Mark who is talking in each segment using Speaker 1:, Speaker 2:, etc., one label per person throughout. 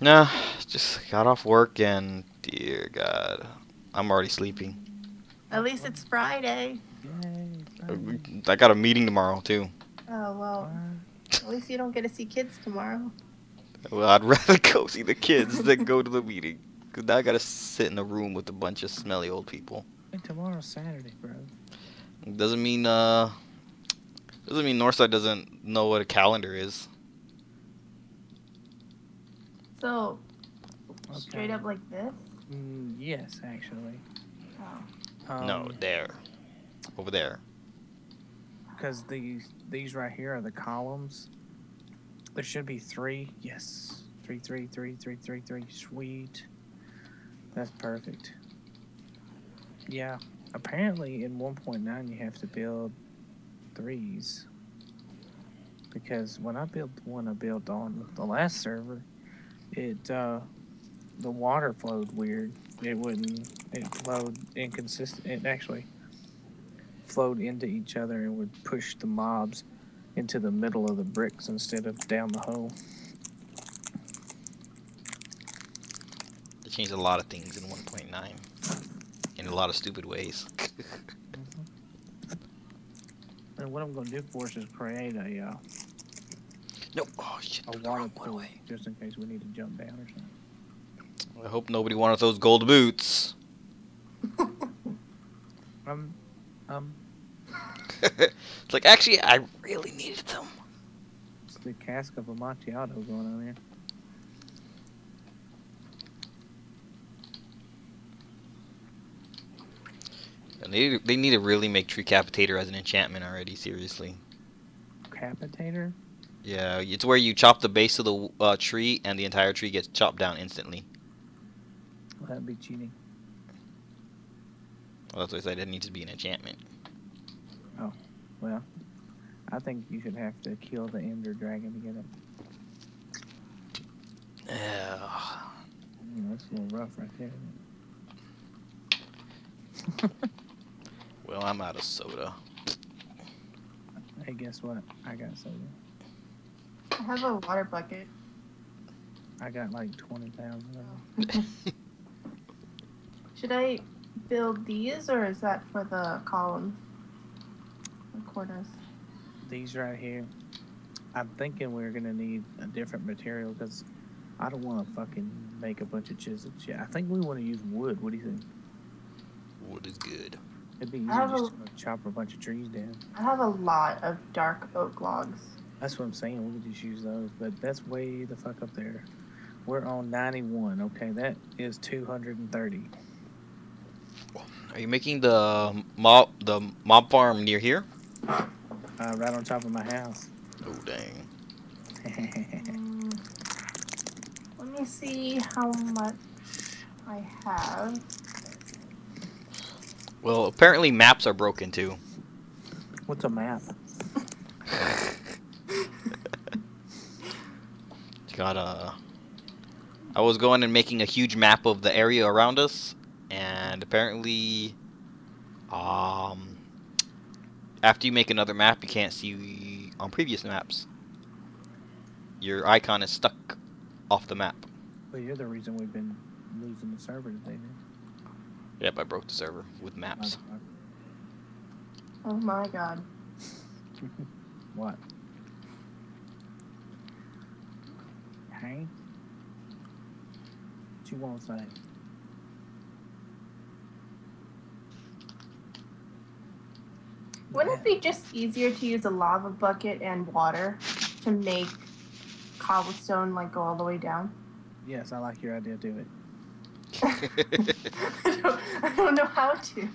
Speaker 1: Nah, just got off work and dear God, I'm already sleeping.
Speaker 2: At least it's Friday.
Speaker 3: Yay.
Speaker 1: I got a meeting tomorrow too.
Speaker 2: Oh well. At least you don't get to see kids tomorrow.
Speaker 1: Well, I'd rather go see the kids than go to the meeting. Cause now I gotta sit in a room with a bunch of smelly old people.
Speaker 3: Hey, tomorrow's Saturday, bro.
Speaker 1: Doesn't mean uh, doesn't mean Northside doesn't know what a calendar is.
Speaker 2: So
Speaker 3: Okay.
Speaker 2: straight up like this.
Speaker 3: Mm, yes, actually.
Speaker 2: Oh.
Speaker 1: no, there, over there.
Speaker 3: Because these these right here are the columns. There should be three. Yes. Three, three, three, three, three, three. Sweet. That's perfect. Yeah. Apparently, in 1.9, you have to build threes. Because when I built the one I built on the last server, it uh, the water flowed weird. It wouldn't. It flowed inconsistent. It actually flowed into each other and would push the mobs into the middle of the bricks instead of down the hole.
Speaker 1: They changed a lot of things in 1.9 in a lot of stupid ways.
Speaker 3: And what I'm going to do for us is create a uh,
Speaker 1: no, oh shit,
Speaker 3: a
Speaker 1: the
Speaker 3: water
Speaker 1: wrong one
Speaker 3: pool
Speaker 1: way.
Speaker 3: just in case we need to jump down or something.
Speaker 1: I hope nobody wanted those gold boots.
Speaker 3: Um, um,
Speaker 1: it's like actually, I really needed them.
Speaker 3: it's the cask of Amontillado going on here.
Speaker 1: And they they need to really make Treecapitator as an enchantment already. Seriously.
Speaker 3: Capitator?
Speaker 1: Yeah, it's where you chop the base of the uh, tree and the entire tree gets chopped down instantly.
Speaker 3: Well, that'd be cheating.
Speaker 1: Well, that's what I said. It needs to be an enchantment.
Speaker 3: Oh, well, I think you should have to kill the Ender Dragon to get it.
Speaker 1: Yeah.
Speaker 3: You know, it's a little rough right there.
Speaker 1: Well, I'm out of soda.
Speaker 3: Hey, guess what? I got soda.
Speaker 2: I have a water bucket.
Speaker 3: I got like 20,000 of them.
Speaker 2: Should I build these or is that for the columns? The cornice.
Speaker 3: These right here, I'm thinking we're gonna need a different material because I don't want to fucking make a bunch of chisels. Yeah, I think we want to use wood. What do you think?
Speaker 1: Wood is good.
Speaker 3: It'd be easy
Speaker 2: I have
Speaker 3: just
Speaker 2: a-
Speaker 3: to chop a bunch of trees down.
Speaker 2: I have a lot of dark oak logs.
Speaker 3: That's what I'm saying. We could just use those, but that's way the fuck up there. We're on 91. Okay, that is 230.
Speaker 1: Are you making the mob the mob farm near here?
Speaker 3: Uh, right on top of my house.
Speaker 1: Oh dang.
Speaker 2: Mm, let me see how much I have.
Speaker 1: Well, apparently maps are broken too.
Speaker 3: What's a map?
Speaker 1: Got a. I was going and making a huge map of the area around us, and apparently, um, after you make another map, you can't see on previous maps. Your icon is stuck off the map.
Speaker 3: Well, you're the reason we've been losing the server today, man.
Speaker 1: Yep, I broke the server with maps.
Speaker 2: Oh my god.
Speaker 3: What? Hey? What you want to say?
Speaker 2: Wouldn't it be just easier to use a lava bucket and water to make cobblestone like go all the way down?
Speaker 3: Yes, I like your idea. Do it.
Speaker 2: I, don't, I don't know how to.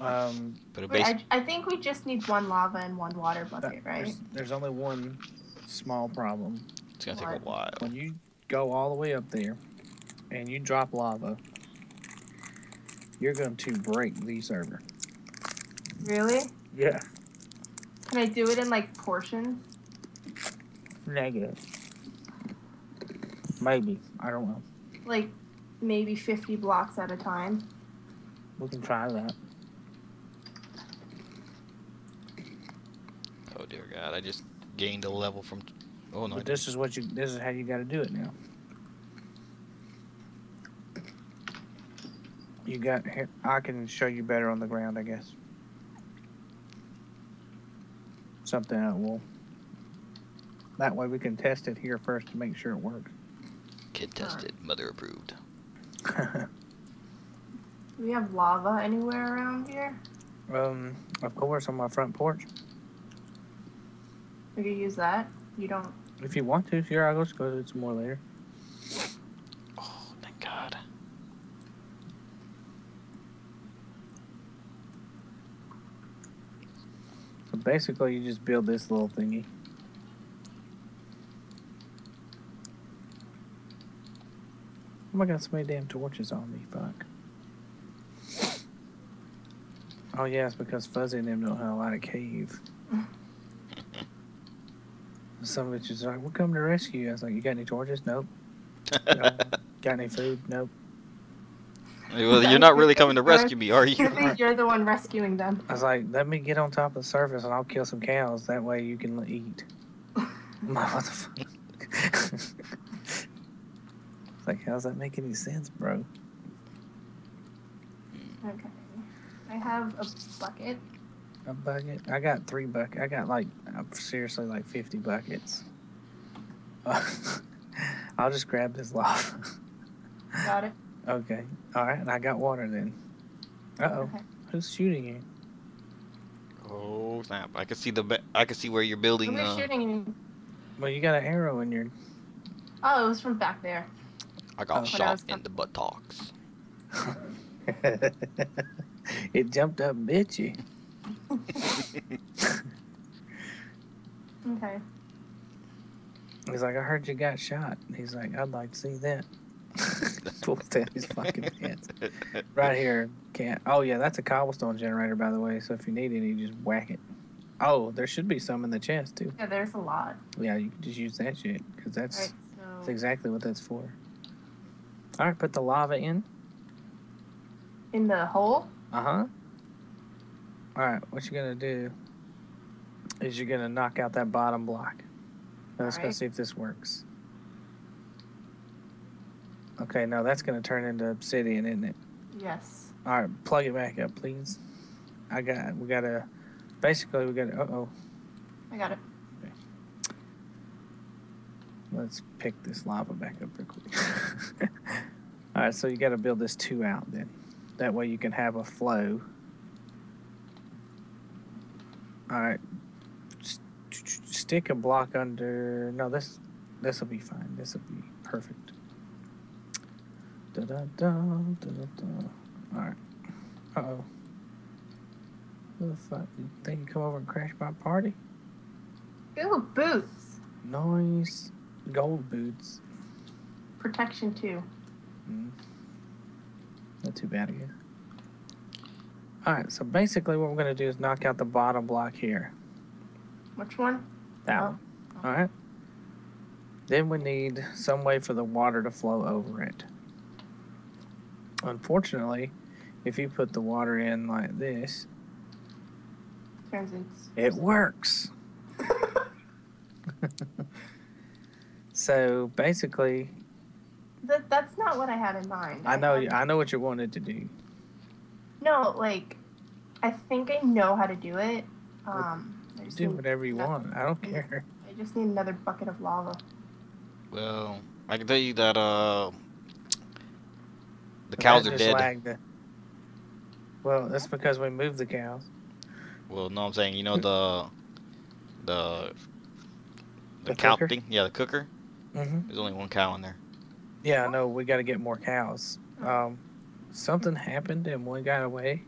Speaker 3: Um,
Speaker 1: But a
Speaker 2: Wait,
Speaker 1: base.
Speaker 2: I, I think we just need one lava and one water bucket, right?
Speaker 3: there's, there's only one small problem.
Speaker 1: It's gonna take a while.
Speaker 3: When you go all the way up there and you drop lava, you're going to break the server.
Speaker 2: Really?
Speaker 3: Yeah.
Speaker 2: Can I do it in like portions?
Speaker 3: Negative. Maybe. I don't know.
Speaker 2: Like maybe 50 blocks at a time?
Speaker 3: We can try that.
Speaker 1: Oh dear God! I just gained a level from. Oh no.
Speaker 3: But this is what you. This is how you got to do it now. You got. I can show you better on the ground, I guess. Something that will. That way we can test it here first to make sure it works.
Speaker 1: Kid tested, right. mother approved.
Speaker 2: we have lava anywhere around here?
Speaker 3: Um, of course, on my front porch.
Speaker 2: We could use that. You don't.
Speaker 3: If you want to, sure, I'll go go do some more later.
Speaker 1: Oh, thank God.
Speaker 3: So basically, you just build this little thingy. Oh, my God! so many damn torches on me. Fuck. Oh yeah, it's because Fuzzy and them don't have a lot of cave. Some bitches are like, "We're coming to rescue you." I was like, "You got any torches? Nope. Uh, got any food? Nope."
Speaker 1: well, you're not really coming to rescue me, are you?
Speaker 2: You're the one rescuing them.
Speaker 3: I was like, "Let me get on top of the surface and I'll kill some cows. That way you can eat." what the fuck? it's like, how's that make any sense, bro?
Speaker 2: Okay. I have a bucket.
Speaker 3: A bucket? I got three buckets. I got like uh, seriously like fifty buckets. I'll just grab this lava.
Speaker 2: Got it.
Speaker 3: okay. All right, and I got water then. Uh oh.
Speaker 2: Okay.
Speaker 3: Who's shooting you?
Speaker 1: Oh snap! I can see the. Be- I can see where you're building.
Speaker 2: Who's
Speaker 1: Uh,
Speaker 2: shooting you?
Speaker 3: Well, you got an arrow in your.
Speaker 2: Oh, it was from back there.
Speaker 1: I
Speaker 3: Oh.
Speaker 1: got
Speaker 3: When
Speaker 2: I
Speaker 1: shot
Speaker 2: was
Speaker 1: in the buttocks.
Speaker 3: it jumped up and bit you.
Speaker 2: Okay.
Speaker 3: He's like, I heard you got shot. He's like, I'd like to see that. Pulls down his fucking pants. Right here, can't. Oh yeah, that's a cobblestone generator, by the way. So if you need you just whack it. Oh, there should be some in the chest too.
Speaker 2: Yeah, there's a lot.
Speaker 3: Yeah, you can just use that shit because that's
Speaker 2: Right.
Speaker 3: that's exactly what that's for. All right, put the lava in.
Speaker 2: in the hole.
Speaker 3: Uh huh. All right, what you're gonna do is you're gonna knock out that bottom block. Now, let's go
Speaker 2: Alright.
Speaker 3: see if this works. Okay, no, that's gonna turn into obsidian, isn't it?
Speaker 2: Yes.
Speaker 3: All right, plug it back up, please. I got. We gotta. Basically, we gotta. Uh oh.
Speaker 2: I got it. Okay.
Speaker 3: Let's pick this lava back up real quick. All right, so you got to build this two out then. That way you can have a flow. All right. S- Stick a block under. No, this this will be fine. This will be perfect. Da da da da da da. All right. Uh oh. Who the fuck? You think you come over and crash my party?
Speaker 2: Ooh, boots.
Speaker 3: Nice Gold boots.
Speaker 2: Protection too.
Speaker 3: Mm. Not too bad, I guess. Alright, so basically what we're going to do is knock out the bottom block here.
Speaker 2: Which one?
Speaker 3: That
Speaker 2: Oh.
Speaker 3: one. Alright? Then we need some way for the water to flow over it. Unfortunately, if you put the water in like this,
Speaker 2: Turns
Speaker 3: it works. so basically,
Speaker 2: That, that's not what I had in mind.
Speaker 3: I know I know what you wanted to do.
Speaker 2: No, like, I think I know how to do it. Um, I just,
Speaker 3: Do
Speaker 2: need,
Speaker 3: whatever you want. I don't care.
Speaker 2: I just need another bucket of lava.
Speaker 1: Well, I can tell you that uh, the
Speaker 3: But
Speaker 1: cows are dead.
Speaker 3: lagged the- Well, that's because we moved the cows.
Speaker 1: Well, no, I'm saying you know the the the,
Speaker 3: The
Speaker 1: cow
Speaker 3: cooker?
Speaker 1: thing. Yeah, the cooker.
Speaker 3: hmm
Speaker 1: There's only one cow in there.
Speaker 3: Yeah, I know. We got to get more cows. Um, something happened and one got away.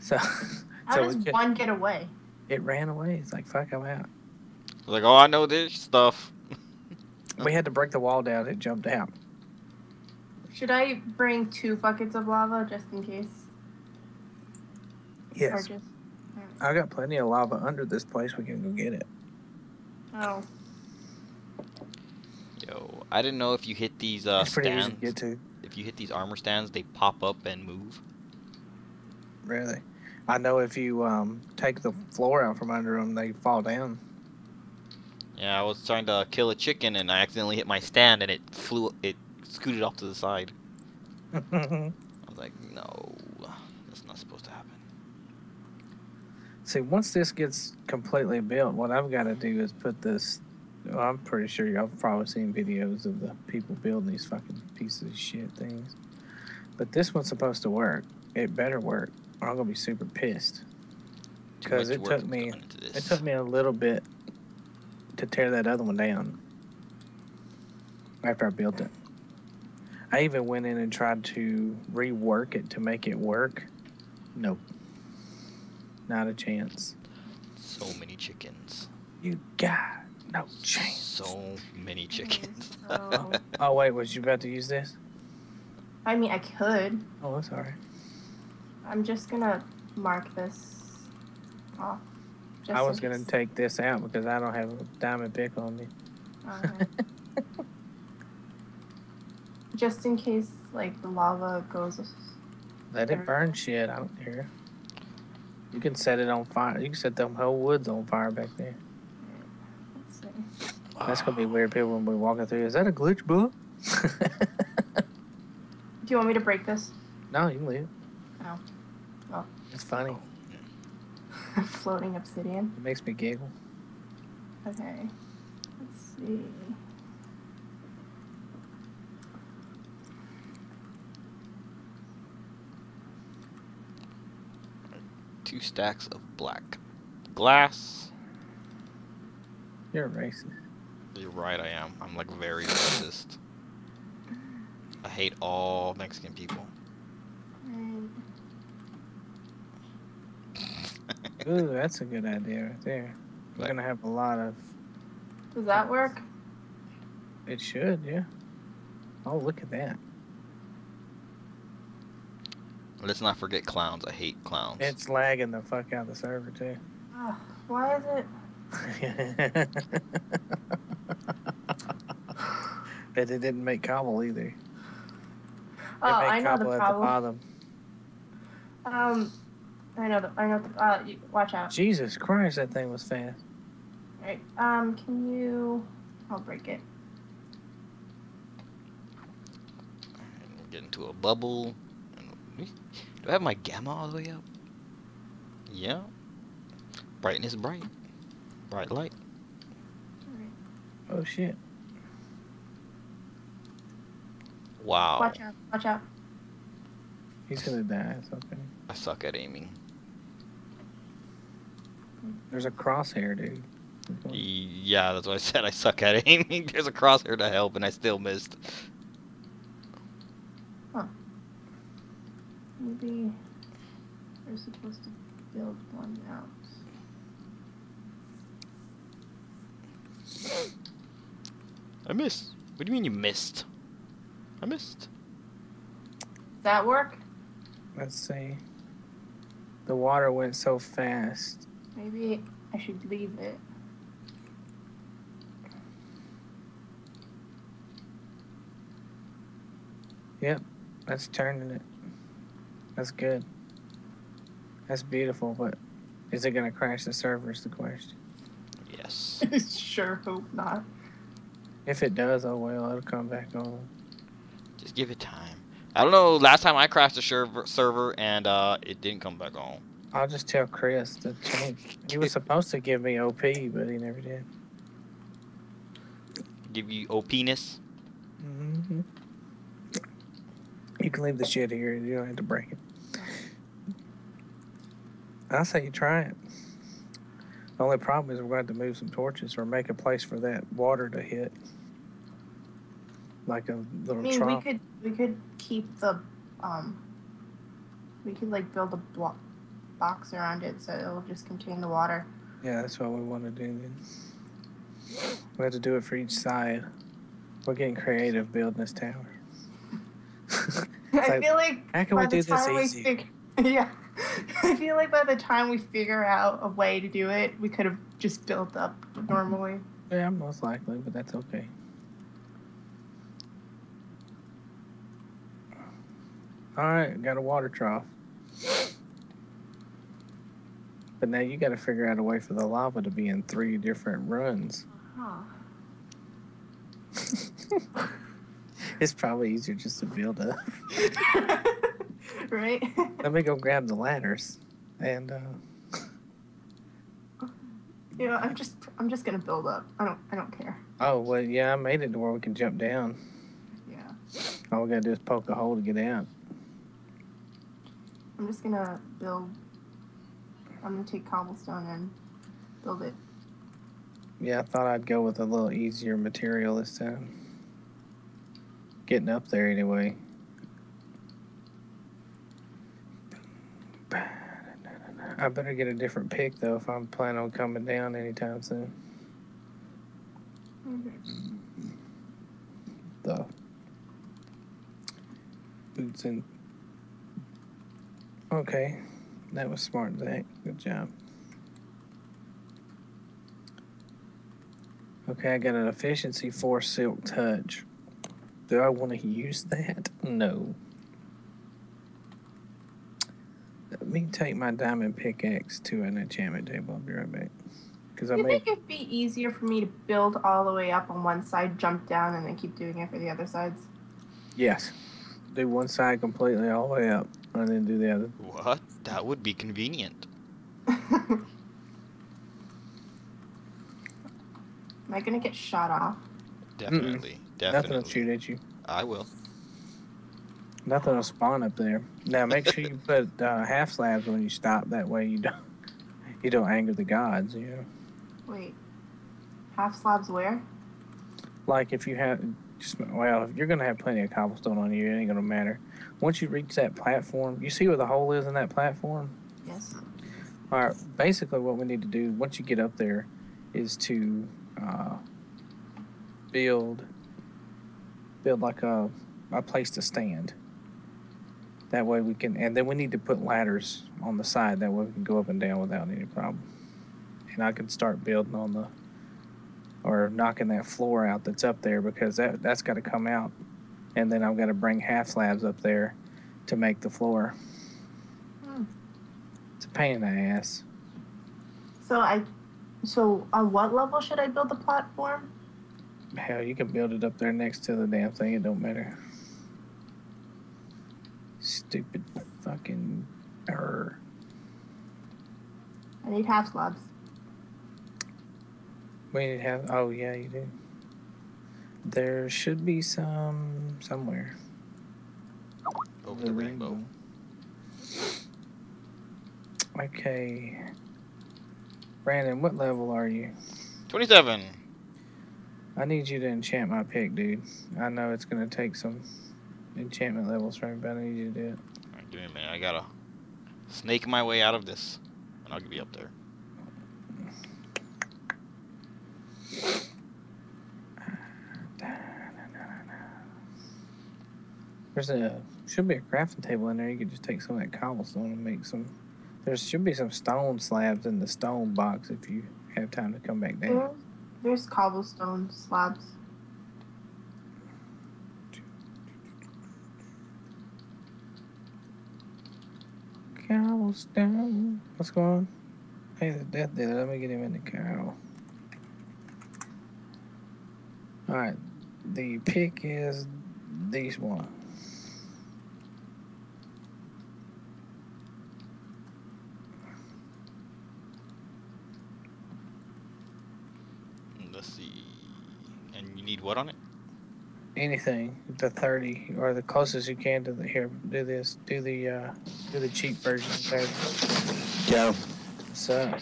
Speaker 3: So,
Speaker 2: How
Speaker 3: so
Speaker 2: does
Speaker 3: we could-
Speaker 2: one get away?
Speaker 3: it ran away. It's like fuck, I'm out.
Speaker 1: Like, oh, I know this stuff.
Speaker 3: We had to break the wall down. It jumped out.
Speaker 2: Should I bring two buckets of lava just in case?
Speaker 3: Yes,
Speaker 2: just.
Speaker 3: I got plenty of lava under this place. We can go get it.
Speaker 2: Oh,
Speaker 1: Yo, I didn't know if you hit these uh,
Speaker 3: it's pretty easy
Speaker 1: stands.
Speaker 3: to get to.
Speaker 1: If you hit these armor stands, they pop up and move.
Speaker 3: Really, I know if you um take the floor out from under them, they fall down.
Speaker 1: Yeah, I was trying to kill a chicken and I accidentally hit my stand and it flew. It scooted off to the side. I was Like, no, that's not supposed to happen.
Speaker 3: See, once this gets completely built, what I've got to do is put this. Well, I'm pretty sure y'all probably seen videos of the people building these fucking pieces of shit things. But this one's supposed to work. It better work, or I'm gonna be super pissed.
Speaker 1: Because
Speaker 3: it took me-
Speaker 1: gone into
Speaker 3: It took me a little bit to tear that other one down after I built it. I even went in and tried to rework it to make it work. Nope. Not a chance.
Speaker 1: so many chickens.
Speaker 3: You got no chance.
Speaker 1: So many chickens.
Speaker 2: So,
Speaker 3: Oh wait, was you about to use this?
Speaker 2: I mean, I could.
Speaker 3: Oh, that's alright.
Speaker 2: I'm just gonna mark this off. Just
Speaker 3: I was gonna
Speaker 2: case.
Speaker 3: take this out because I don't have a diamond pick on me.
Speaker 2: Just in case, like the lava goes.
Speaker 3: Let it burn shit. I don't care. You can set it on fire. You can set them whole woods on fire back there.
Speaker 2: Let's.
Speaker 3: That's gonna be weird. People when we're walking through. Is that a glitch, bro?
Speaker 2: Do you want me to break this?
Speaker 3: no, you can leave.
Speaker 2: Oh.
Speaker 3: It's funny.
Speaker 2: Floating obsidian.
Speaker 3: It makes me giggle.
Speaker 2: Okay. Let's see.
Speaker 1: Two stacks of black glass.
Speaker 3: You're racist.
Speaker 1: You're right, I am. I'm like very racist. I hate all Mexican people.
Speaker 2: And
Speaker 3: Ooh, that's a good idea right there. We're gonna have a lot of.
Speaker 2: does that work?
Speaker 3: It should, yeah. Oh, look at that.
Speaker 1: Let's not forget clowns. I hate clowns.
Speaker 3: It's lagging the fuck out of the server too.
Speaker 2: Ugh, why is it?
Speaker 3: but it didn't make cobble either. It
Speaker 2: Oh,
Speaker 3: made
Speaker 2: I know
Speaker 3: cobble
Speaker 2: the
Speaker 3: at
Speaker 2: problem.
Speaker 3: the bottom.
Speaker 2: Um, I know the. I know the. Uh, you, watch out.
Speaker 3: Jesus Christ, that thing was fast.
Speaker 2: All right. Um, can you? I'll break it.
Speaker 1: We'll get into a bubble. Do I have my gamma all the way up? Yeah. Brightness bright. Bright light.
Speaker 2: Alright.
Speaker 3: Oh shit.
Speaker 1: Wow.
Speaker 2: Watch out. Watch out.
Speaker 3: He's gonna die. It's okay.
Speaker 1: I suck at aiming.
Speaker 3: There's a crosshair, dude.
Speaker 1: Yeah, that's what I said. I suck at aiming. There's a crosshair to help, and I still missed. Huh.
Speaker 2: Maybe we're supposed to build one out.
Speaker 1: I missed. What do you mean you missed? I missed.
Speaker 2: Does that work?
Speaker 3: Let's see. The water went so fast.
Speaker 2: Maybe I should leave it.
Speaker 3: Yep, that's turning it. That's good. That's beautiful, but is it gonna crash the server? Is the question.
Speaker 1: Yes.
Speaker 2: sure hope not.
Speaker 3: If it does, oh well, it'll come back on.
Speaker 1: Just give it time. I don't know. Last time I crashed the server, server and uh, it didn't come back on.
Speaker 3: I'll just tell Chris to change. He was supposed to give me OP, but he never did.
Speaker 1: Give you OPness.
Speaker 3: hmm You can leave the shit here. You don't have to break it. I say you try it. The only problem is we're going to have to move some torches or make a place for that water to hit, like a little I
Speaker 2: mean, we could we could keep the um. We could like build a blo- box around it so it'll just contain the water.
Speaker 3: Yeah, that's what we want to do then. We have to do it for each side. We're getting creative building this tower.
Speaker 2: I
Speaker 3: like,
Speaker 2: feel like
Speaker 3: How can
Speaker 2: by
Speaker 3: we
Speaker 2: the
Speaker 3: do this
Speaker 2: time we
Speaker 3: easy?
Speaker 2: fig- yeah, I feel like by the time we figure out a way to do it, we could have just built up normally.
Speaker 3: Yeah, most likely, but that's okay. All right, got a water trough. But now you got to figure out a way for the lava to be in three different runs.
Speaker 2: Huh.
Speaker 3: it's probably easier just to build up.
Speaker 2: right?
Speaker 3: Let me go grab the ladders. And uh
Speaker 2: you know, I'm just I'm just gonna build up. I don't I don't care.
Speaker 3: oh well yeah, I made it to where we can jump down.
Speaker 2: Yeah.
Speaker 3: All we gotta do is poke a hole to get out.
Speaker 2: I'm just gonna build. I'm gonna take cobblestone and build it.
Speaker 3: Yeah, I thought I'd go with a little easier material this time. Getting up there anyway. I better get a different pick though if I'm planning on coming down anytime soon. Okay. The boots and okay, that was smart, Zach. Good job. Okay, I got an efficiency four silk touch. Do I want to use that? No. Let me take my diamond pickaxe to an enchantment table. I'll be right back. Because I
Speaker 2: Do you think it'd be easier for me to build all the way up on one side, jump down, and then keep doing it for the other sides?
Speaker 3: yes, do one side completely all the way up, and then do the other.
Speaker 1: What? That would be convenient.
Speaker 2: Am I gonna get shot off?
Speaker 1: Definitely.
Speaker 3: Nothing
Speaker 1: Definitely.
Speaker 3: will shoot at you.
Speaker 1: I will.
Speaker 3: Nothing will spawn up there. Now make sure you put uh, half slabs when you stop. That way you don't you don't anger the gods. You know.
Speaker 2: Wait. Half slabs where?
Speaker 3: like if you have just well if you're gonna have plenty of cobblestone on you it ain't gonna matter once you reach that platform you see where the hole is in that platform?
Speaker 2: Yes.
Speaker 3: all right basically what we need to do once you get up there is to uh, build build like a, a place to stand. That way we can and then we need to put ladders on the side that way we can go up and down without any problem. And i can start building on the or knocking that floor out that's up there because that that's got to come out, and then I've got to bring half slabs up there to make the floor.
Speaker 2: Hmm.
Speaker 3: It's a pain in the ass.
Speaker 2: So I. So on what level should I build the platform?
Speaker 3: Hell, you can build it up there next to the damn thing. It don't matter. Stupid fucking er.
Speaker 2: I need half slabs.
Speaker 3: We need to have. Oh yeah, you do. There should be some somewhere.
Speaker 1: Over the rainbow.
Speaker 3: Okay. Brandon, what level are you?
Speaker 1: 27.
Speaker 3: I need you to enchant my pick, dude. I know it's gonna take some enchantment levels from me, but I need you to do it.
Speaker 1: Alright, give me a minute. I gotta snake my way out of this. And I'll be up there.
Speaker 3: There's a should be a crafting table in there. You could just take some of that cobblestone and make some. There should be some stone slabs in the stone box if you have time to come back down.
Speaker 2: There, there's cobblestone slabs.
Speaker 3: Cobblestone. What's going on? Hey, the Dethdealor. Let me get him in the cow. All right. The pick is these one.
Speaker 1: Let's see. And you need what on it?
Speaker 3: anything the 30 or the closest you can to the here do this do the uh do the cheap version of 30
Speaker 4: Yeah,
Speaker 3: so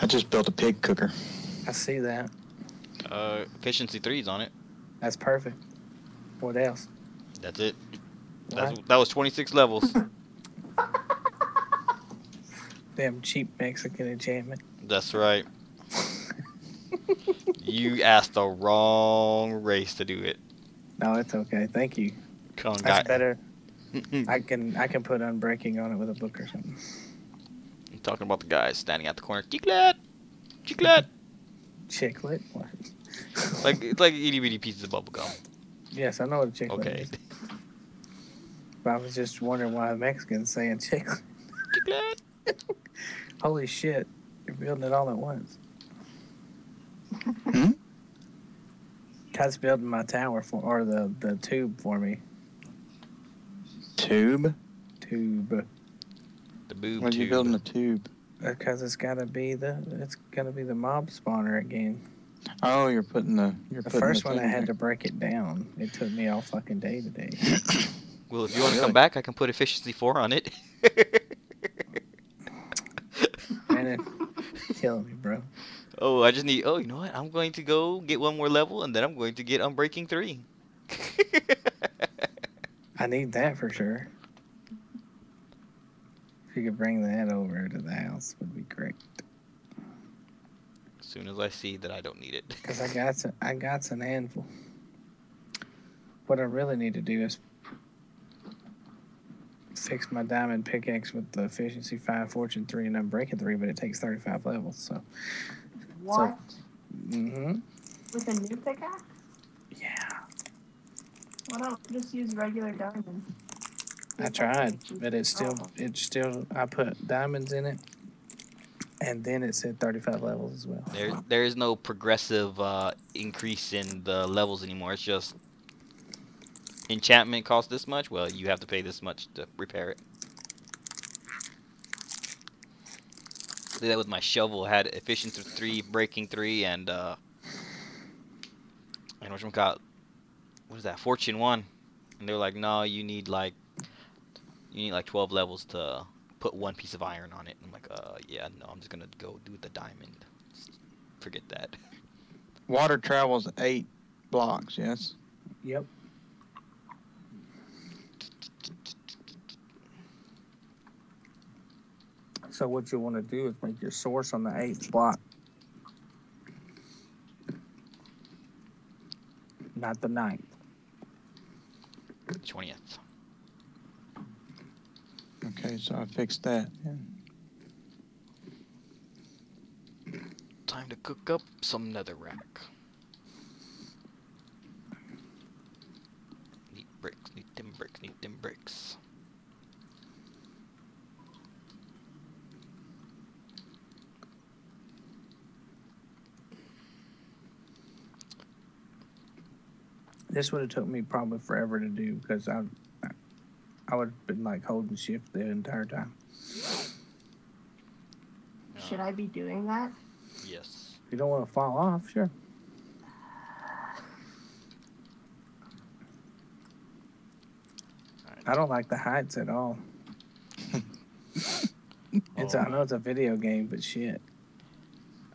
Speaker 4: I just built a pig cooker.
Speaker 3: i see that
Speaker 1: Uh, efficiency 3's on it.
Speaker 3: that's perfect what else
Speaker 1: That's it. That's, that was 26 levels.
Speaker 3: damn cheap mexican enchantment
Speaker 1: That's right. You asked the wrong race to do it.
Speaker 3: no it's okay thank you
Speaker 1: Come on,
Speaker 3: that's
Speaker 1: guy.
Speaker 3: better i can i can put unbreaking on it with a book or something
Speaker 1: I'm talking about the guys standing at the corner. Chiclet! Chiclet!
Speaker 3: chicklet what?
Speaker 1: like, it's like itty bitty pieces of bubble gum.
Speaker 3: yes i know what a chicklet
Speaker 1: Okay.
Speaker 3: is but i was just wondering why the mexicans saying chicklet
Speaker 1: Chiclet!
Speaker 3: holy shit you're building it all at once
Speaker 4: Hmm?
Speaker 3: Kai's building my tower for, or the, the tube for me.
Speaker 4: tube?
Speaker 3: tube.
Speaker 1: The boob
Speaker 4: Why are you
Speaker 1: tube.
Speaker 4: building a tube?
Speaker 3: Because it's gotta be the it's gotta be the mob spawner again.
Speaker 4: Oh, you're putting the you're
Speaker 3: The
Speaker 4: putting
Speaker 3: first
Speaker 4: the
Speaker 3: one I
Speaker 4: thing
Speaker 3: had to break it down. It took me all fucking day today.
Speaker 1: Well, if you want to
Speaker 4: Really?
Speaker 1: come back, I can put efficiency four on it.
Speaker 3: Man, it killing me, bro.
Speaker 1: Oh, I just need. Oh, you know what? I'm going to go get one more level, and then I'm going to get Unbreaking three.
Speaker 3: I need that for sure. If you could bring that over to the house, would be great.
Speaker 1: as soon as I see that I don't need it.
Speaker 3: Cause I got some, I got an anvil. What I really need to do is fix my diamond pickaxe with the efficiency five, fortune three, and unbreaking three, but it takes thirty-five levels. So,
Speaker 2: What?
Speaker 3: mm-hmm.
Speaker 2: With a new pickaxe?
Speaker 3: yeah,
Speaker 2: Why don't just use regular diamonds?
Speaker 3: I tried, but it still,
Speaker 2: Oh.
Speaker 3: it's still. I put diamonds in it, and then it said thirty-five levels as well.
Speaker 1: There, there is no progressive uh, increase in the levels anymore. It's just enchantment costs this much. Well, you have to pay this much to repair it. Did that with my shovel. Had efficiency three, breaking three, and uh, and which one got? What is that? Fortune one. And they were like, no, you need like, you need like twelve levels to put one piece of iron on it. I'm like, uh, yeah, no, I'm just gonna go do the diamond. Forget that.
Speaker 4: Water travels eight blocks. Yes.
Speaker 3: Yep. So what you want to do is make your source on the eighth block, not the ninth.
Speaker 1: Twentieth.
Speaker 4: Okay, so I fixed that. Yeah.
Speaker 1: Time to cook up some netherrack. Need bricks, need them bricks, need them bricks.
Speaker 3: This would have took me probably forever to do because I, I would have been like holding shift the entire time.
Speaker 2: Should I be doing that?
Speaker 1: Yes.
Speaker 3: If you don't want to fall off, sure.
Speaker 1: Alright.
Speaker 3: I don't like the heights at all. It's a, I know it's a video game, but shit,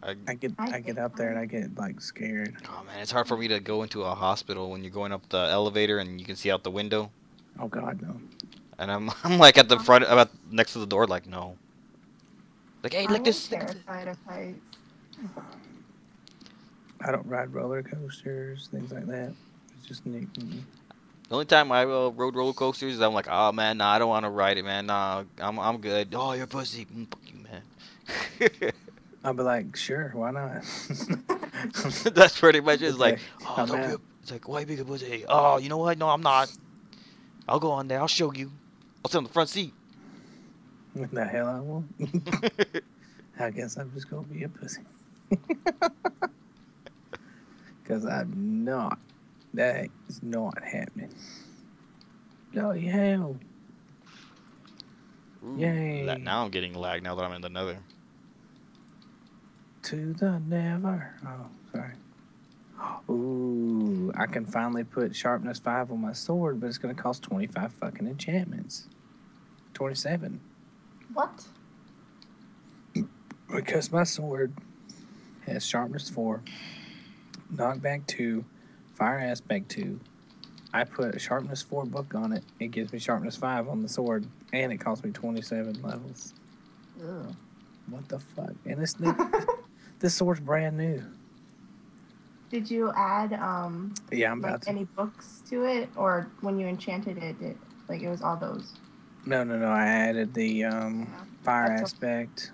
Speaker 1: I,
Speaker 3: I get
Speaker 2: I
Speaker 3: I get up there and I get like scared.
Speaker 1: oh man, it's hard for me to go into a hospital when you're going up the elevator and you can see out the window.
Speaker 3: Oh God, no.
Speaker 1: And I'm I'm like at the front, I'm next to the door, like no. Like hey,
Speaker 2: I
Speaker 1: look this. Look at this.
Speaker 2: terrified of heights.
Speaker 3: I don't ride roller coasters, things like that. It's just neat.
Speaker 1: The only time I uh, rode roller coasters, is I'm like, oh man, nah, I don't want to ride it, man. Nah, I'm I'm good. Oh, you're a pussy. Mm, fuck you, man.
Speaker 3: I'll be like, sure, why not?
Speaker 1: That's pretty much it. It's like,
Speaker 3: Okay,
Speaker 1: oh,
Speaker 3: I'm
Speaker 1: don't be a, it's like, why big a pussy? Oh, you know what? No, I'm not. I'll go on there. I'll show you. I'll sit on the front seat.
Speaker 3: what the hell I want? I guess I'm just gonna be a pussy. Cause I'm not. That is not happening. Oh, Bloody hell.
Speaker 1: Ooh,
Speaker 3: Yay.
Speaker 1: la- now I'm getting lag now that I'm in the nether.
Speaker 3: To the never. Oh, sorry. Ooh, I can finally put sharpness five on my sword, but it's gonna cost twenty five fucking enchantments. Twenty seven.
Speaker 2: What?
Speaker 3: Because my sword has sharpness four, knockback two, fire aspect two. I put a sharpness four book on it. It gives me sharpness five on the sword, and it costs me twenty seven levels.
Speaker 2: Ugh.
Speaker 3: What the fuck? And new, this sword's brand new.
Speaker 2: Did you add um
Speaker 3: Yeah, I'm
Speaker 2: like
Speaker 3: to.
Speaker 2: any books to it, or when you enchanted it, it like it was all those?
Speaker 3: No, no, no. I added the um, fire
Speaker 2: That's
Speaker 3: aspect.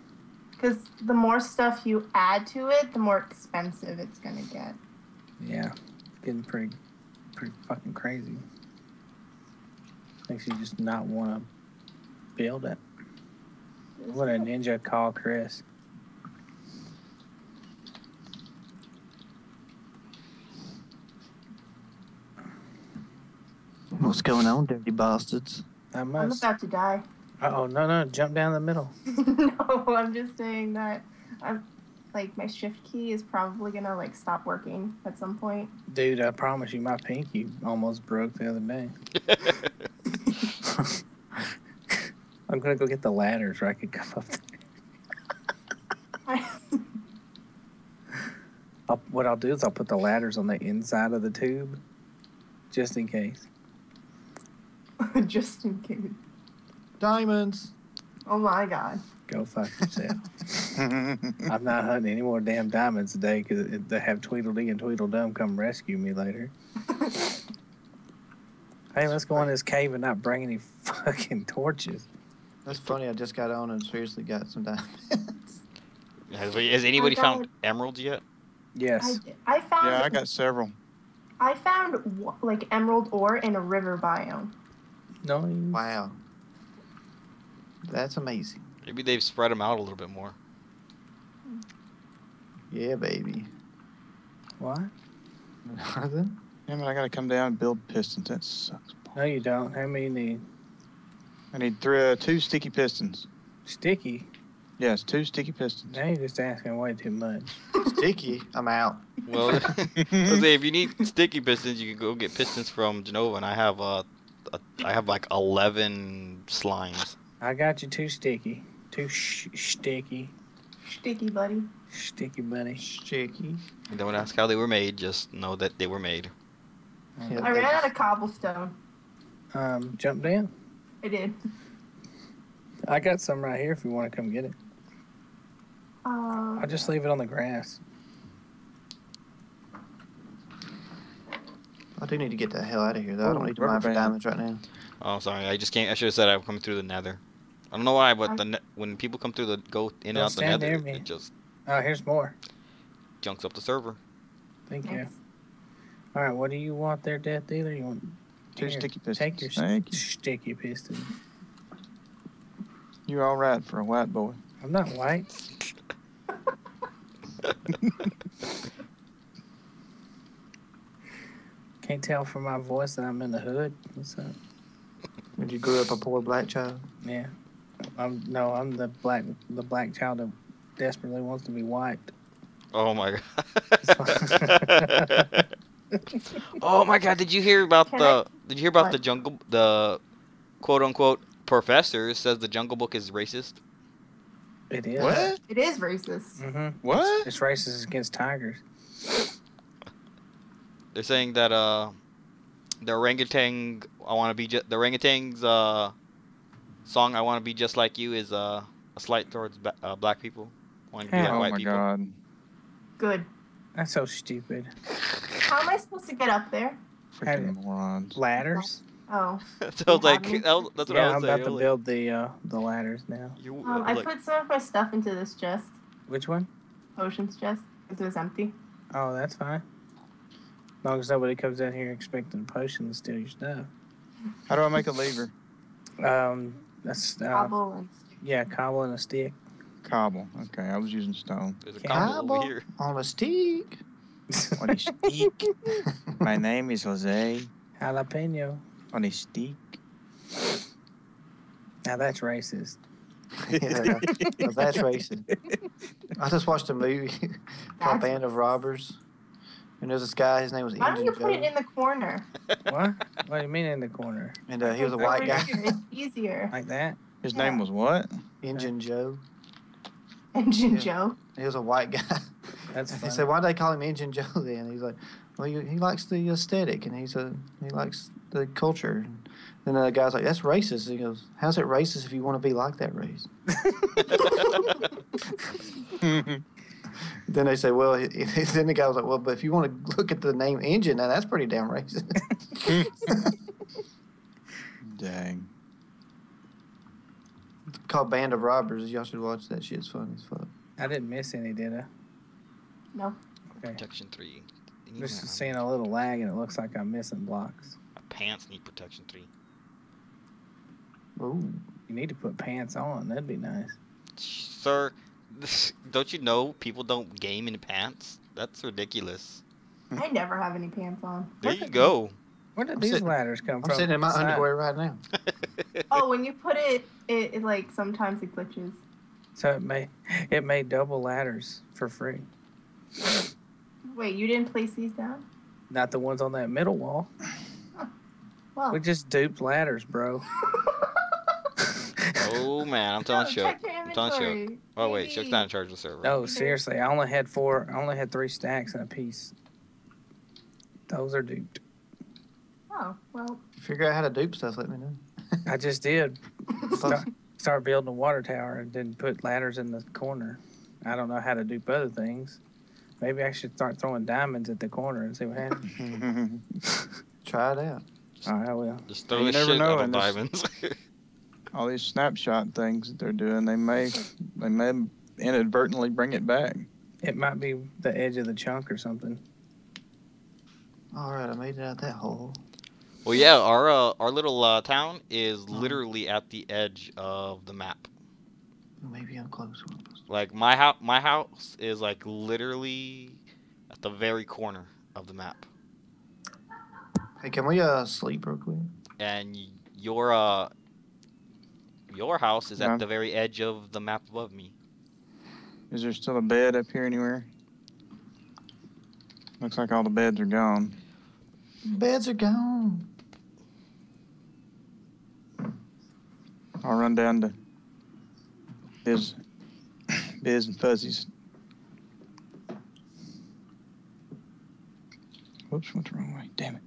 Speaker 2: Because the more stuff you add to it, the more expensive it's gonna get.
Speaker 3: Yeah, getting pretty, pretty fucking crazy. Makes you just not want to build it. What a ninja call, Chris.
Speaker 5: What's going on, dirty bastards?
Speaker 3: I
Speaker 2: I'm about to die.
Speaker 3: Oh no no! Jump down the middle.
Speaker 2: no, I'm just saying that I'm like my shift key is probably gonna like stop working at some point.
Speaker 3: Dude, I promise you, my pinky almost broke the other day. I'm gonna go get the ladders so I could come up. There. I'll, what I'll do is I'll put the ladders on the inside of the tube, just in case.
Speaker 2: just in case.
Speaker 5: Diamonds.
Speaker 2: Oh my god.
Speaker 3: Go fuck yourself. I'm not hunting any more damn diamonds today because they have Tweedledee and Tweedledum come rescue me later. Hey, let's go in this cave and not bring any fucking torches.
Speaker 5: That's funny. I just got on and seriously got some diamonds.
Speaker 1: Has, has anybody found
Speaker 2: got-
Speaker 1: emeralds yet?
Speaker 3: Yes.
Speaker 2: I, I found
Speaker 4: yeah, I got several.
Speaker 2: I found like emerald ore in a river biome.
Speaker 3: No.
Speaker 5: wow. That's amazing.
Speaker 1: Maybe they've spread them out a little bit more.
Speaker 5: Yeah, baby.
Speaker 3: What?
Speaker 5: Nothing.
Speaker 4: Yeah, man, I gotta come down and build pistons. That sucks.
Speaker 3: No, you don't. How many need?
Speaker 4: I need three, uh, two sticky pistons.
Speaker 3: Sticky.
Speaker 4: Yes, two sticky pistons.
Speaker 3: Now you're just asking way too much.
Speaker 5: Sticky. I'm out.
Speaker 1: Well, let's if you need sticky pistons, you can go get pistons from Genova, and I have uh, a, I have like eleven slimes.
Speaker 3: I got you two sticky. Two sh- sticky.
Speaker 2: Sticky buddy.
Speaker 3: Sticky buddy.
Speaker 5: Sticky.
Speaker 1: And don't ask how they were made; just know that they were made.
Speaker 5: Yeah,
Speaker 2: I
Speaker 5: they
Speaker 2: ran out of cobblestone.
Speaker 3: Um, jump down.
Speaker 2: I did.
Speaker 3: I got some right here if you want to come get it.
Speaker 2: Uh,
Speaker 3: I'll just leave it on the grass.
Speaker 5: I do need to get the hell out of here, though. I
Speaker 4: Oh,
Speaker 5: don't need to
Speaker 4: rubber
Speaker 5: mine for
Speaker 4: band.
Speaker 5: diamonds right now.
Speaker 1: Oh, sorry, I just can't. I should have said I'm coming through the Nether. I don't know why, but the ne- when people come through the go in and
Speaker 3: Don't
Speaker 1: out the Nether,
Speaker 3: near me.
Speaker 1: it just
Speaker 3: Oh, here's more.
Speaker 1: junks up the server.
Speaker 3: Thank you.
Speaker 2: nice.
Speaker 3: All right, what do you want there, Dethdealor? You want
Speaker 4: Two
Speaker 3: Here,
Speaker 4: sticky pistons.
Speaker 3: take your
Speaker 4: Thank you.
Speaker 3: sticky piston?
Speaker 4: You're all right for a white boy.
Speaker 3: I'm not white. Can't tell from my voice that I'm in the hood. What's up?
Speaker 5: When you grew up a poor black child.
Speaker 3: Yeah. I'm no, I'm the black the black child that desperately wants to be white.
Speaker 1: Oh my god. oh my god, did you hear about
Speaker 2: Can
Speaker 1: the did you hear about
Speaker 2: What?
Speaker 1: the jungle the quote unquote professor says the jungle book is racist?
Speaker 3: It is.
Speaker 4: What?
Speaker 2: It is racist.
Speaker 3: Mm-hmm.
Speaker 4: What?
Speaker 3: It's racist against tigers.
Speaker 1: They're saying that uh the orangutan I want to be just the orangutan's uh song I want to be just like you is uh, a slight towards ba- uh, black people. Wanting to be like
Speaker 4: oh
Speaker 1: white
Speaker 4: my
Speaker 1: people.
Speaker 4: god.
Speaker 2: Good.
Speaker 3: That's so stupid.
Speaker 2: How am I supposed to get up there?
Speaker 4: Freaking morons.
Speaker 3: Ladders.
Speaker 2: Oh,
Speaker 1: so like that, that's what
Speaker 3: yeah,
Speaker 1: I was
Speaker 3: I'm
Speaker 1: saying.
Speaker 3: about to
Speaker 1: like,
Speaker 3: build the uh, the ladders now.
Speaker 1: You,
Speaker 2: um, I
Speaker 1: like,
Speaker 2: put some of my stuff into this chest,
Speaker 3: Which one?
Speaker 2: potions chest, because it was empty.
Speaker 3: Oh, that's fine. As long as nobody comes in here expecting a potion to steal your stuff.
Speaker 4: How do I make a lever?
Speaker 3: Um, that's uh,
Speaker 2: Cobble and
Speaker 3: yeah, cobble and a stick.
Speaker 4: Cobble. Okay, I was using stone.
Speaker 1: there's a
Speaker 3: Okay.
Speaker 1: combo over
Speaker 5: Cobble.
Speaker 1: here.
Speaker 5: On a stick.
Speaker 4: On a stick. My name is Jose.
Speaker 3: Jalapeno.
Speaker 4: On a stick.
Speaker 3: Now that's racist.
Speaker 5: yeah, well, that's racist. I just watched a movie called Band of Robbers. And there's this guy, his name was
Speaker 2: Why don't
Speaker 5: Injun
Speaker 2: you put it
Speaker 5: Joe.
Speaker 2: in the corner?
Speaker 3: What? what do you mean in the corner?
Speaker 5: And uh, he was a white guy,
Speaker 2: It's easier.
Speaker 3: Like that?
Speaker 4: His
Speaker 2: Yeah.
Speaker 4: name was what?
Speaker 5: Injun Joe.
Speaker 2: Engine
Speaker 5: Yeah.
Speaker 2: Joe.
Speaker 5: He was a white guy.
Speaker 3: That's
Speaker 5: He
Speaker 3: funny.
Speaker 5: said, "Why do they call him Injun Joe?" Then he's like, "Well, you, he likes the aesthetic, and he's a he likes the culture." And then the guy's like, "That's racist." He goes, "How's it racist if you want to be like that race?" Then they say, "Well," he, then the guy was like, "Well, but if you want to look at the name engine, now that's pretty damn racist."
Speaker 4: Dang.
Speaker 5: it's called Band of Robbers. Y'all should watch that shit. It's funny as fuck.
Speaker 3: I didn't miss any, did I?
Speaker 2: No.
Speaker 3: Okay.
Speaker 1: Protection three.
Speaker 3: Just seeing a little lag and it looks like I'm missing blocks.
Speaker 1: My pants need protection three.
Speaker 5: Ooh.
Speaker 3: You need to put pants on. That'd be nice.
Speaker 1: Sir, this, don't you know people don't game in pants? That's ridiculous.
Speaker 2: I never have any pants on.
Speaker 1: There you go.
Speaker 3: Where did
Speaker 5: I'm
Speaker 3: these
Speaker 5: sitting-
Speaker 3: ladders come from?
Speaker 5: I'm sitting in my
Speaker 3: Side.
Speaker 5: underwear right now.
Speaker 2: Oh, when you put it, it, it like sometimes it glitches.
Speaker 3: So it made it made double ladders for free.
Speaker 2: Wait, you didn't place these down?
Speaker 3: Not the ones on that middle wall.
Speaker 2: Well,
Speaker 3: We just duped ladders, bro.
Speaker 1: Oh man, I'm telling
Speaker 2: No,
Speaker 1: Shook.
Speaker 2: check your
Speaker 1: I'm telling Shook.
Speaker 2: inventory.
Speaker 1: Oh wait,
Speaker 2: Maybe-
Speaker 1: Shook's not in charge of the server.
Speaker 3: No, seriously, I only had four. I only had three stacks and a piece. Those are duped.
Speaker 2: Oh, well.
Speaker 5: Figure out how to dupe stuff, let me know.
Speaker 3: I just did start, start building a water tower and then put ladders in the corner. I don't know how to dupe other things. Maybe I should start throwing diamonds at the corner and see what happens.
Speaker 5: try it out.
Speaker 3: All right, I will.
Speaker 1: Just throw
Speaker 4: You
Speaker 1: the
Speaker 4: never
Speaker 1: shit
Speaker 4: know
Speaker 1: out of diamonds.
Speaker 4: All these snapshot things that they're doing, they may they may inadvertently bring it back.
Speaker 3: It might be the edge of the chunk or something.
Speaker 5: All right, I made it out that hole.
Speaker 1: well, yeah, our uh, our little uh, town is
Speaker 5: Uh-huh.
Speaker 1: literally at the edge of the map.
Speaker 5: Maybe I'm close.
Speaker 1: Like my house, my house is like literally at the very corner of the map,
Speaker 5: Hey, can we uh sleep real quick?
Speaker 1: and y- your uh your house is
Speaker 4: Yeah.
Speaker 1: at the very edge of the map above me.
Speaker 4: Is there still a bed up here anywhere? Looks like all the beds are gone.
Speaker 5: Beds are gone.
Speaker 4: I'll run down to Biz, Biz and Fuzzies. Whoops, went the wrong way. Damn it.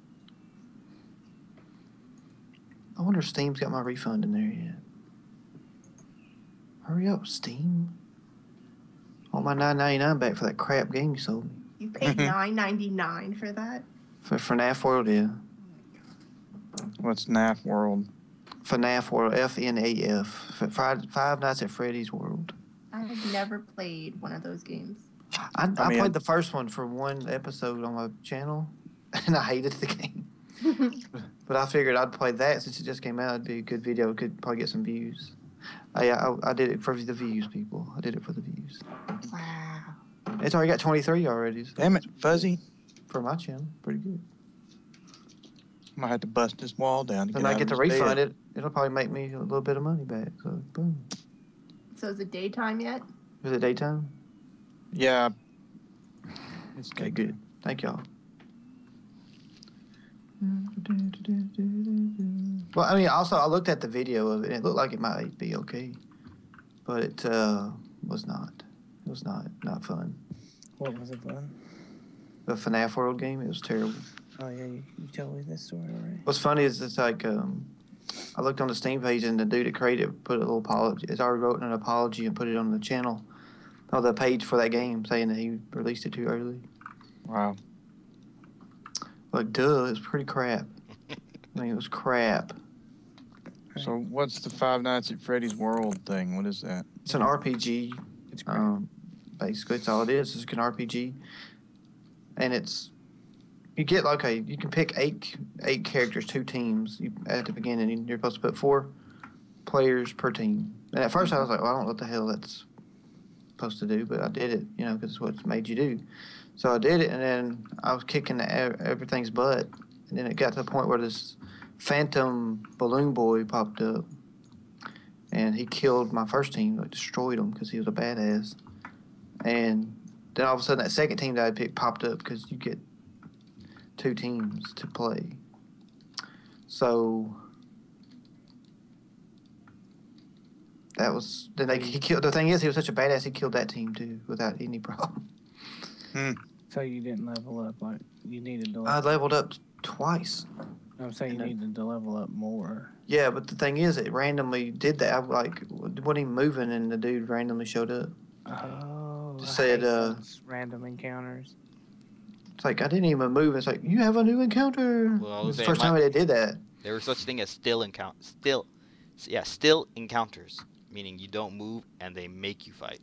Speaker 5: I wonder if Steam's got my refund in there yet. Hurry up, Steam. I want my nine ninety nine back for that crap game you sold me.
Speaker 2: You paid mm-hmm. nine ninety nine for that?
Speaker 5: For FNAF World, yeah.
Speaker 4: What's NAF World?
Speaker 5: FNAF World, F N A F. F- Five, Five Nights at Freddy's World.
Speaker 2: I've never played one of those games.
Speaker 5: I, I,
Speaker 4: mean-
Speaker 5: played the first one for one episode on my channel, and I hated the game. But I figured I'd play that since it just came out. It'd be a good video. Could probably get some views. I, I, I did it for the views, people. I did it for the views.
Speaker 2: wow.
Speaker 5: It's already got 23 already so
Speaker 4: Damn it, Fuzzy.
Speaker 5: for my channel. Pretty good.
Speaker 4: I might have to bust this wall down. To
Speaker 5: Then
Speaker 4: get
Speaker 5: I
Speaker 4: out
Speaker 5: get to
Speaker 4: of this bed.
Speaker 5: refund it. It'll probably make me a little bit of money back. So, boom.
Speaker 2: So is it daytime yet?
Speaker 5: Is it daytime?
Speaker 4: Yeah. It's
Speaker 5: Okay, good. Thank y'all. Well, I mean, also I looked at the video of it. and It looked like it might be okay, but it uh, was not. It was not not fun.
Speaker 3: What was it fun?
Speaker 5: The FNAF World game, it was terrible.
Speaker 3: Oh yeah, you, you told me this story already.
Speaker 5: What's funny is it's like um, I looked on the Steam page and the dude that created it put a little apology. It's already wrote an apology and put it on the channel, on the page for that game, saying that he released it too early.
Speaker 4: Wow.
Speaker 5: Like, duh, it's pretty crap. I mean, it was crap.
Speaker 4: So what's the Five Nights at Freddy's World thing? What is that?
Speaker 5: It's an RPG.
Speaker 3: It's great.
Speaker 5: Um, basically, it's all it is. It's an RPG, and it's you get like a you can pick eight eight characters, two teams you, at the beginning. You're supposed to put four players per team. And at first, I was like, well, I don't know what the hell that's supposed to do, but I did it, you know, because it's what's made you do. So I did it, and then I was kicking everything's butt, and then it got to the point where this phantom balloon boy popped up and he killed my first team, like destroyed him because he was a badass. And then all of a sudden, that second team that I picked popped up because you get two teams to play. So that was then they he killed. The thing is, he was such a badass. He killed that team too without any problem.
Speaker 3: So you didn't level up like you needed to.
Speaker 5: I leveled up twice.
Speaker 3: I'm saying you
Speaker 5: and
Speaker 3: needed to level up more.
Speaker 5: Yeah, but the thing is, it randomly did that. I like wasn't even moving, and the dude randomly showed up.
Speaker 3: Oh, I
Speaker 5: Said,
Speaker 3: hate
Speaker 5: uh,
Speaker 3: those random encounters.
Speaker 5: It's like I didn't even move. It's like you have a new encounter.
Speaker 1: Well, I
Speaker 5: It
Speaker 1: was
Speaker 5: was the first
Speaker 1: my-
Speaker 5: time they did that.
Speaker 1: There was such thing as still encounter, still, yeah, still encounters, meaning you don't move and they make you fight.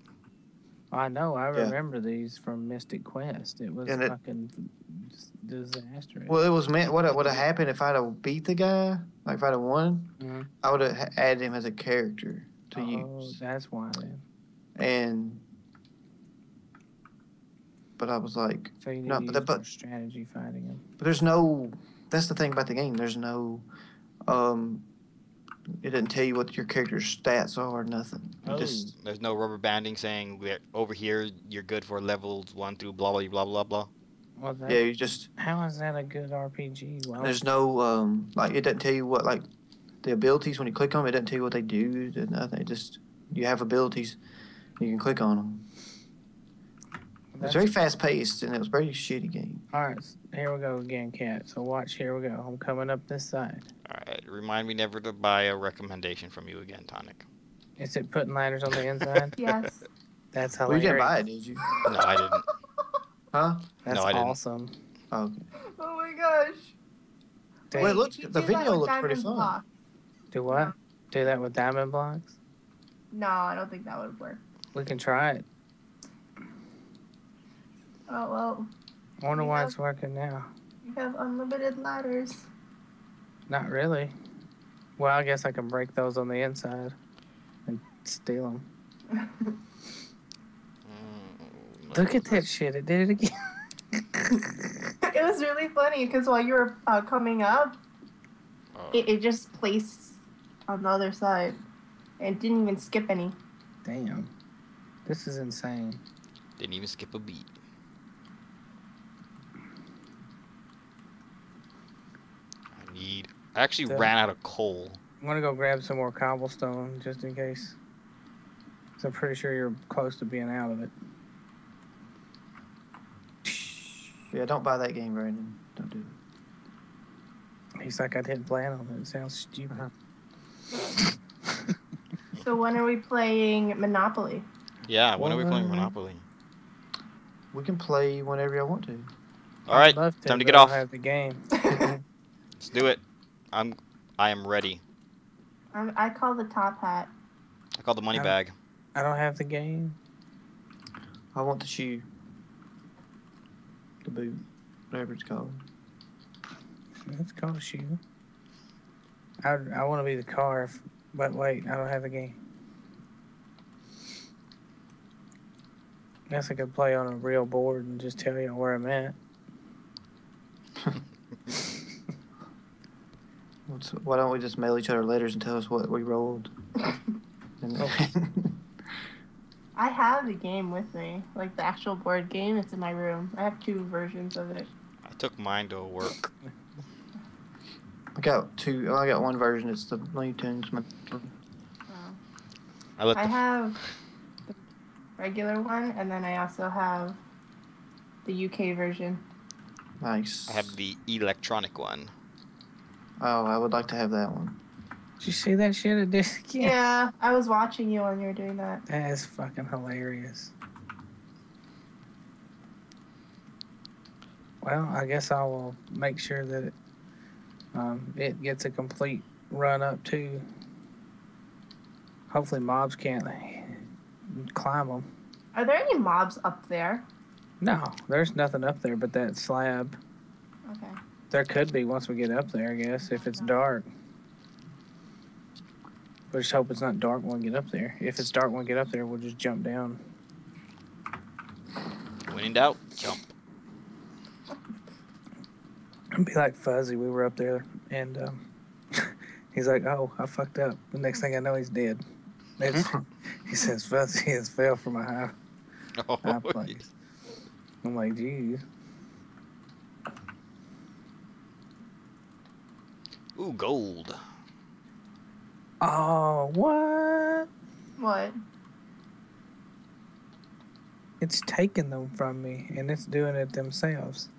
Speaker 3: I know. I
Speaker 5: Yeah.
Speaker 3: remember these from Mystic Quest. It was
Speaker 5: And it-
Speaker 3: fucking dis- disaster.
Speaker 5: Well, it was meant. What would have happened if I'd have beat the guy? Like if I'd have won,
Speaker 3: Mhm.
Speaker 5: I would have added him as a character to
Speaker 3: oh,
Speaker 5: use.
Speaker 3: that's why then.
Speaker 5: And but I was like,
Speaker 3: So you need
Speaker 5: No,
Speaker 3: to
Speaker 5: but
Speaker 3: use
Speaker 5: the- but-
Speaker 3: more strategy fighting him.
Speaker 5: but there's no that's the thing about the game. There's no, um, it doesn't tell you what your character's stats are. Or nothing.
Speaker 3: Oh.
Speaker 5: just
Speaker 1: There's no rubber banding saying that over here you're good for levels one through blah blah blah blah blah.
Speaker 3: Well, that,
Speaker 5: yeah. You just
Speaker 3: How is that a good RPG? Well,
Speaker 5: there's no um like it doesn't tell you what like the abilities when you click on them. It doesn't tell you what they do. and Nothing. It just you have abilities. You can click on them. It's
Speaker 3: was
Speaker 5: very fast paced and it was a very shitty game.
Speaker 3: All right, here we go again, cat. So watch, here we go. I'm coming up this side.
Speaker 1: All right, remind me never to buy a recommendation from you again, Tonic.
Speaker 3: Is it putting ladders on the inside?
Speaker 2: Yes.
Speaker 3: That's
Speaker 5: Well, you
Speaker 3: hilarious.
Speaker 5: didn't buy it, did you?
Speaker 1: No, I didn't.
Speaker 5: Huh?
Speaker 3: That's
Speaker 1: No, I didn't.
Speaker 3: awesome.
Speaker 5: Oh, okay.
Speaker 2: oh my gosh.
Speaker 3: Dang.
Speaker 5: Well, it looks- the video
Speaker 2: with
Speaker 5: looks pretty fun.
Speaker 2: block.
Speaker 3: Do what? Do that with diamond blocks?
Speaker 2: No, I don't think that would work.
Speaker 3: We can try it.
Speaker 2: Oh well,
Speaker 3: I wonder
Speaker 2: We
Speaker 3: why
Speaker 2: have-
Speaker 3: it's working now.
Speaker 2: you have unlimited ladders.
Speaker 3: Not really. Well, I guess I can break those on the inside and steal them.
Speaker 1: Mm,
Speaker 3: Look at that shit. It did it again.
Speaker 2: it was really funny because while you were uh, coming up,
Speaker 1: uh,
Speaker 2: it, it just placed on the other side. and didn't even skip any.
Speaker 3: Damn. This is insane.
Speaker 1: Didn't even skip a beat. I need. I actually
Speaker 3: The-
Speaker 1: ran out of coal.
Speaker 3: I'm gonna go grab some more cobblestone just in case. So I'm pretty sure you're close to being out of it.
Speaker 5: Yeah, don't buy that game, Brandon. Don't do it.
Speaker 3: He's like, I didn't plan on it. It sounds stupid. Uh-huh.
Speaker 2: So when are we playing Monopoly?
Speaker 1: Yeah, when are we playing
Speaker 3: uh-huh.
Speaker 1: Monopoly?
Speaker 5: We can play whenever y'all want to.
Speaker 1: All right,
Speaker 3: I'd love
Speaker 1: time to
Speaker 3: but
Speaker 1: get
Speaker 3: I don't. Have the game.
Speaker 1: let's do it. I'm. I am ready.
Speaker 2: I'm, I call the top hat.
Speaker 1: I call the money
Speaker 3: Uh,
Speaker 1: bag.
Speaker 3: I don't have the game.
Speaker 5: I want the shoe. The boot. Whatever it's called.
Speaker 3: It's called a shoe. I I want to be the car, if, but wait, I don't have the game. Guess I could play on a real board and just tell you where I'm at.
Speaker 5: What's, why don't we just mail each other letters and tell us what we rolled?
Speaker 2: I have the game with me, like the actual board game. It's in my room. I have two versions of it.
Speaker 1: I took mine to work.
Speaker 5: I got two. oh, I got one version. It's the Looney Tunes. mon-
Speaker 1: I let
Speaker 2: I have the regular one, and then I also have the UK version.
Speaker 5: Nice.
Speaker 1: I have the electronic one.
Speaker 5: Oh, I would like to have that one.
Speaker 3: Did you see that shit? It did again.
Speaker 2: Yeah, I was watching you when you were doing that.
Speaker 3: That is fucking hilarious. Well, I guess I will make sure that it, um, it gets a complete run up to. Hopefully, mobs can't climb them.
Speaker 2: Are there any mobs up there?
Speaker 3: No, there's nothing up there but that slab. There could be once we get up there, I guess, if it's dark. But just hope it's not dark when we get up there. If it's dark when we get up there, we'll just jump down.
Speaker 1: When in doubt, jump.
Speaker 3: It'd be like Fuzzy. We were up there, and um, he's like, "Oh, I fucked up." The next thing I know, he's dead. That's, he says, "Fuzzy has fell from a high,
Speaker 1: Oh,
Speaker 3: high place." I'm like, "Geez."
Speaker 1: Ooh, gold.
Speaker 3: Oh, what?
Speaker 2: What?
Speaker 3: It's taking them from me, and it's doing it themselves.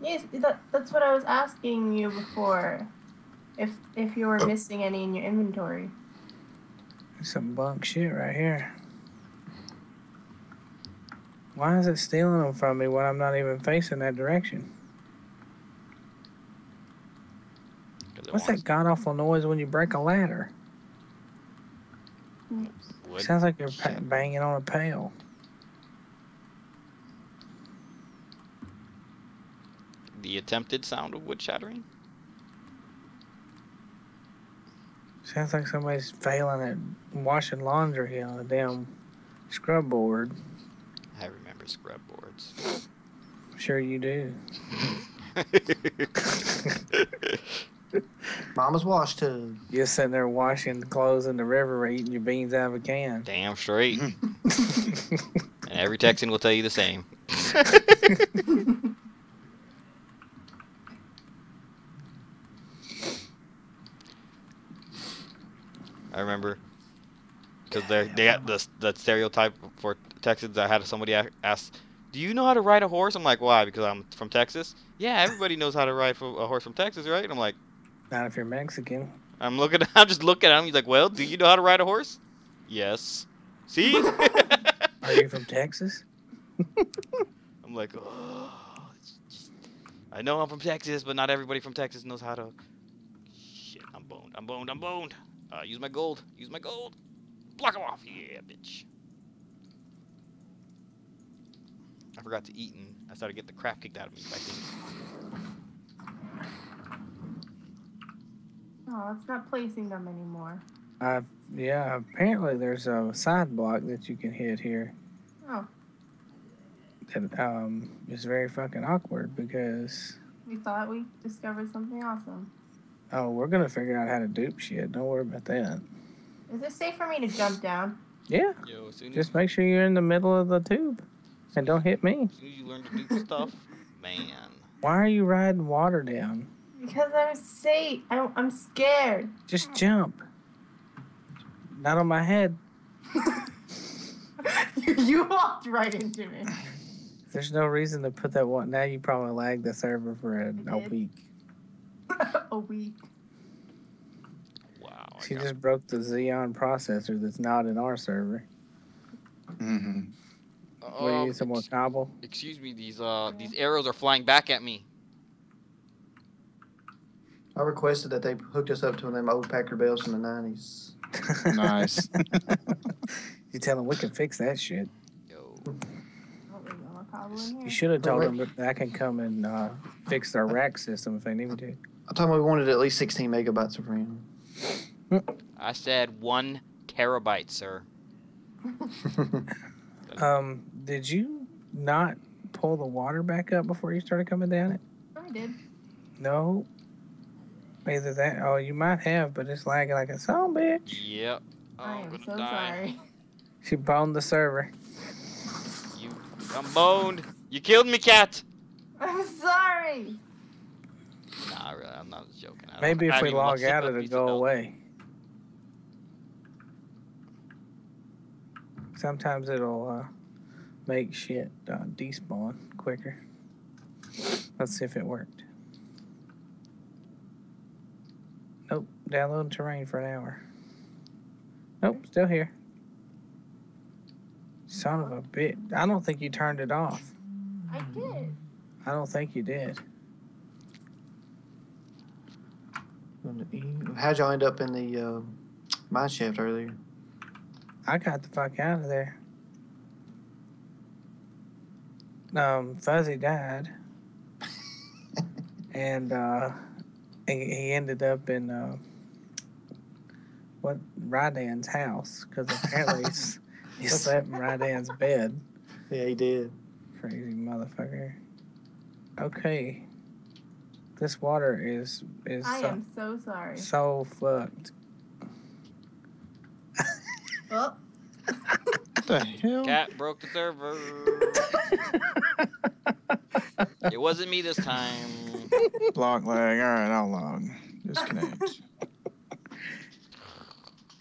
Speaker 2: Yes, that, that's what I was asking you before. If if you were oh. missing any in your inventory.
Speaker 3: There's some bunk shit right here. Why is it stealing them from me when I'm not even facing that direction? What's that god awful noise when you break a ladder?
Speaker 1: wood.
Speaker 3: Sounds like you're pa- banging on a pail.
Speaker 1: The attempted sound of wood shattering.
Speaker 3: Sounds like somebody's failing at washing laundry on a damn scrub board.
Speaker 1: I remember scrub boards.
Speaker 3: Sure you do.
Speaker 5: Mama's wash tub.
Speaker 3: You're sitting there washing the clothes in the river, eating your beans out of a can.
Speaker 1: Damn straight. and every Texan will tell you the same. I remember because they they got the the stereotype for Texans. I had somebody ask, "Do you know how to ride a horse?" I'm like, "Why?" Because I'm from Texas. Yeah, everybody knows how to ride a horse from Texas, right? And I'm like,
Speaker 3: Not if you're Mexican.
Speaker 1: I'm looking. I'm just looking at him. He's like, "Well, do you know how to ride a horse?" Yes. See?
Speaker 3: Are you from Texas?
Speaker 1: I'm like, oh, just, I know I'm from Texas, but not everybody from Texas knows how to. Shit, I'm boned. I'm boned. I'm boned. Uh, use my gold. Use my gold. Block him off. Yeah, bitch. I forgot to eat and I started getting the crap kicked out of me by things.
Speaker 2: Oh, it's not placing them anymore.
Speaker 3: Uh, yeah, apparently there's a side block that you can hit here.
Speaker 2: Oh.
Speaker 3: That um is very fucking awkward because
Speaker 2: We thought we discovered something awesome.
Speaker 3: oh we're gonna figure out how to dupe shit. Don't worry about that.
Speaker 2: Is it safe for me to jump down?
Speaker 3: Yeah,
Speaker 1: Yo, as soon as,
Speaker 3: just make sure you're in the middle of the tube, and don't hit me.
Speaker 1: as soon as you learn to do stuff, man.
Speaker 3: Why are you riding water down?
Speaker 2: Because I'm safe. I don't, I'm scared.
Speaker 3: Just jump. Not on my head.
Speaker 2: you walked right into me.
Speaker 3: There's no reason to put that one. Now you probably lagged the server for a,
Speaker 2: did.
Speaker 3: week.
Speaker 2: A week.
Speaker 1: Wow.
Speaker 3: She
Speaker 1: got-
Speaker 3: just broke the Xeon processor that's not in our server.
Speaker 4: Mm-hmm.
Speaker 3: What do you
Speaker 1: Um,
Speaker 3: need some more
Speaker 1: ex-
Speaker 3: cobble?
Speaker 1: Excuse me, these uh these arrows are flying back at me.
Speaker 5: I requested that they hooked us up to one of them old Packard Bells from the nineties.
Speaker 4: Nice.
Speaker 3: you tell them we can fix that shit.
Speaker 1: Yo.
Speaker 2: No more cobble in
Speaker 3: You should have told
Speaker 5: wait-
Speaker 3: them that I can come and uh, fix their rack system if they need me to.
Speaker 5: I told them we wanted at least sixteen megabytes of RAM.
Speaker 1: I said one terabyte, sir.
Speaker 3: Um, did you not pull the water back up before you started coming down it?
Speaker 2: I did.
Speaker 3: No. Either that, oh, you might have, but it's lagging like a son of bitch.
Speaker 1: Yep. Oh,
Speaker 2: I
Speaker 1: I'm gonna
Speaker 2: so
Speaker 1: die.
Speaker 2: sorry.
Speaker 3: She boned the server.
Speaker 1: You, I'm boned. You killed me, cat.
Speaker 2: I'm sorry.
Speaker 1: Nah, really, I'm not joking.
Speaker 3: Maybe if we log out,
Speaker 1: sip
Speaker 3: it'll go
Speaker 1: milk.
Speaker 3: away. Sometimes it'll uh, make shit uh, despawn quicker. Let's see if it worked. Nope, downloading terrain for an hour. Nope, still here. Son of a bitch. I don't think you turned it off.
Speaker 2: I did.
Speaker 3: I don't think you did.
Speaker 5: How'd y'all end up in the uh, mine shaft earlier?
Speaker 3: I got the fuck out of there. Um, Fuzzy died, and uh, he, he ended up in uh, what Rydan's house because apparently he's, he slept in Rydan's bed.
Speaker 5: Yeah, he did.
Speaker 3: Crazy motherfucker. Okay, this water is is
Speaker 2: I
Speaker 3: so,
Speaker 2: am so sorry.
Speaker 3: so fucked.
Speaker 2: Oh,
Speaker 4: What the hell?
Speaker 1: Cat broke the server. it wasn't me this time.
Speaker 4: Block lag. All right, I'll log. Disconnect.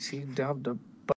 Speaker 3: She dumped a